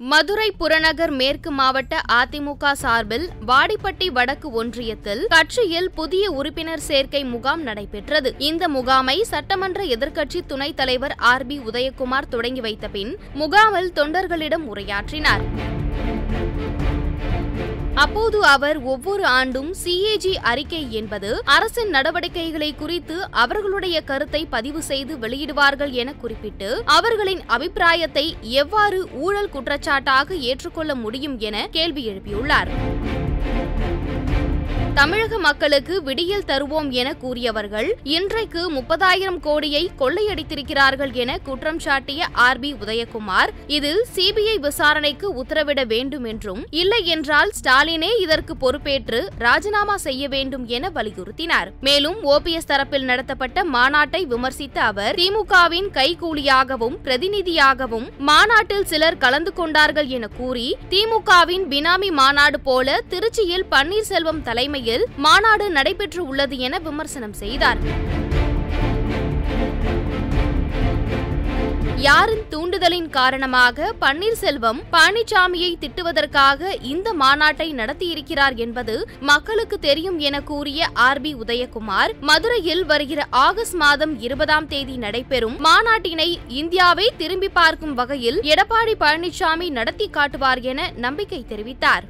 மதுரை புறநகர் மேற்கு மாவட்ட அதிமுக சார்பில் வாடிப்பட்டி வடக்கு ஒன்றியத்தில் கட்சியில் புதிய உறுப்பினர் சேர்க்கை முகாம் நடைபெற்றது. இந்த முகாமை சட்டமன்ற எதிர்க்கட்சி துணைத் தலைவர் ஆர் பி உதயகுமார் தொடங்கி வைத்த பின் முகாமில் தொண்டர்களிடம் உரையாற்றினார். அப்போது அவர் ஒவ்வொரு ஆண்டும் சிஏஜி அறிக்கை என்பது அரசின் நடவடிக்கைகளை குறித்து அவர்களுடைய கருத்தை பதிவு செய்து வெளியிடுவார்கள் என குறிப்பிட்டு அவர்களின் அபிப்பிராயத்தை எவ்வாறு ஊழல் குற்றச்சாட்டாக ஏற்றுக்கொள்ள முடியும் என கேள்வி எழுப்பியுள்ளார். தமிழக மக்களுக்கு விடியல் தருவோம் என கூறியவர்கள் இன்றைக்கு முப்பதாயிரம் கோடியை கொள்ளையடித்திருக்கிறார்கள் என குற்றம் சாட்டிய ஆர் பி உதயகுமார் இதில் சிபிஐ விசாரணைக்கு உத்தரவிட வேண்டும் என்றும் இல்லை என்றால் ஸ்டாலினே இதற்கு பொறுப்பேற்று ராஜினாமா செய்ய வேண்டும் என வலியுறுத்தினார். மேலும் ஓபிஎஸ் தரப்பில் நடத்தப்பட்ட மாநாட்டை விமர்சித்த அவர் திமுகவின் கைகூலியாகவும் பிரதிநிதியாகவும் மாநாட்டில் சிலர் கலந்து கொண்டார்கள் என கூறி திமுகவின் பினாமி மாநாடு போல திருச்சியில் பன்னீர்செல்வம் தலைமையில் மாநாடு நடைபெற்று உள்ளது என விமர்சனம் செய்தார். யாரின் தூண்டுதலின் காரணமாக பன்னீர்செல்வம் பழனிசாமியை திட்டுவதற்காக இந்த மாநாட்டை நடத்தியிருக்கிறார் என்பது மக்களுக்கு தெரியும் என கூறிய ஆர் பி உதயகுமார் மதுரையில் வருகிற ஆகஸ்ட் மாதம் இருபதாம் தேதி நடைபெறும் மாநாட்டினை இந்தியாவை திரும்பி பார்க்கும் வகையில் எடப்பாடி பழனிசாமி நடத்தி காட்டுவார் என நம்பிக்கை தெரிவித்தார்.